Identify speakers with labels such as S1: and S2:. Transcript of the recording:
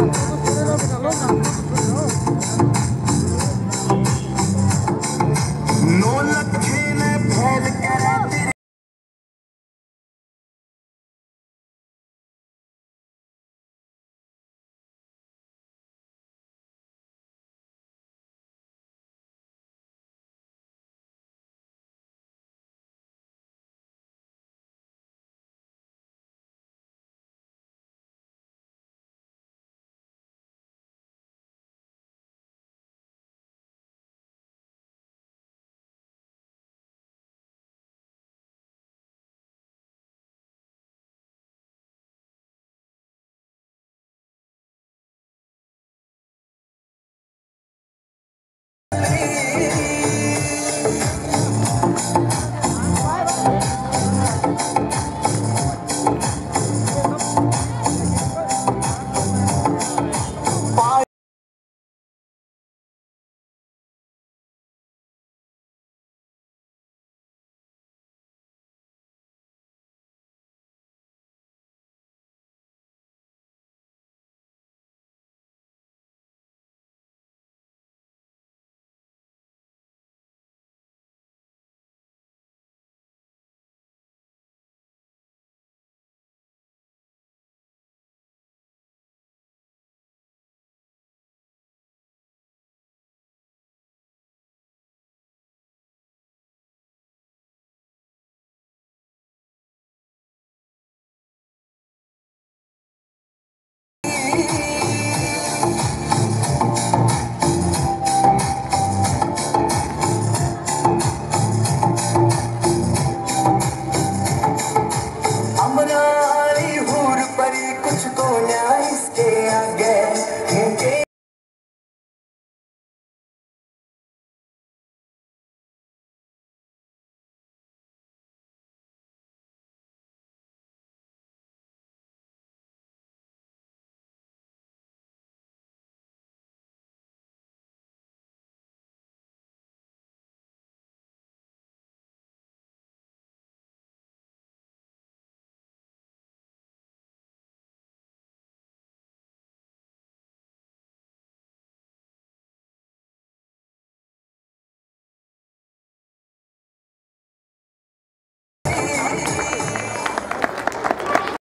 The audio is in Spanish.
S1: loca.